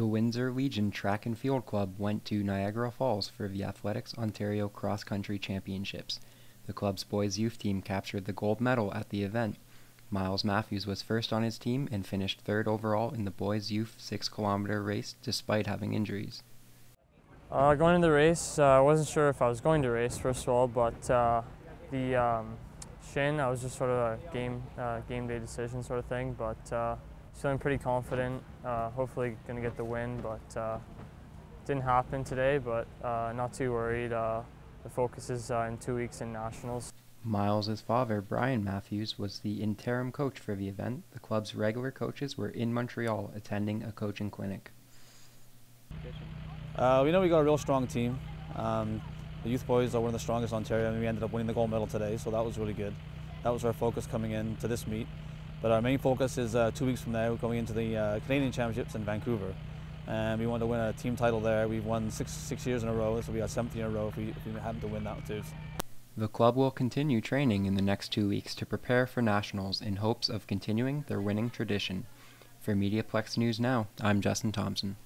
The Windsor Legion Track and Field Club went to Niagara Falls for the Athletics Ontario Cross Country Championships. The club's boys youth team captured the gold medal at the event. Miles Matthews was first on his team and finished third overall in the boys youth 6 kilometer race despite having injuries. Uh, going into the race, uh, I wasn't sure if I was going to race first of all, but uh, the um, shin, I was just sort of a game uh, game day decision sort of thing. But uh, feeling pretty confident. Uh, hopefully, going to get the win, but didn't happen today. But not too worried. the focus is in two weeks in nationals. Miles's father, Brian Matthews, was the interim coach for the event. The club's regular coaches were in Montreal attending a coaching clinic. Uh, we know we got a real strong team. Um, the youth boys are one of the strongest in Ontario, and we ended up winning the gold medal today, so that was really good. That was our focus coming in to this meet. But our main focus is uh, two weeks from now, going into the uh, Canadian Championships in Vancouver. And we want to win a team title there. We've won six, six years in a row. This will be our seventh year in a row if we, if we happen to win that too. The club will continue training in the next two weeks to prepare for nationals in hopes of continuing their winning tradition. For Mediaplex News Now, I'm Justin Thompson.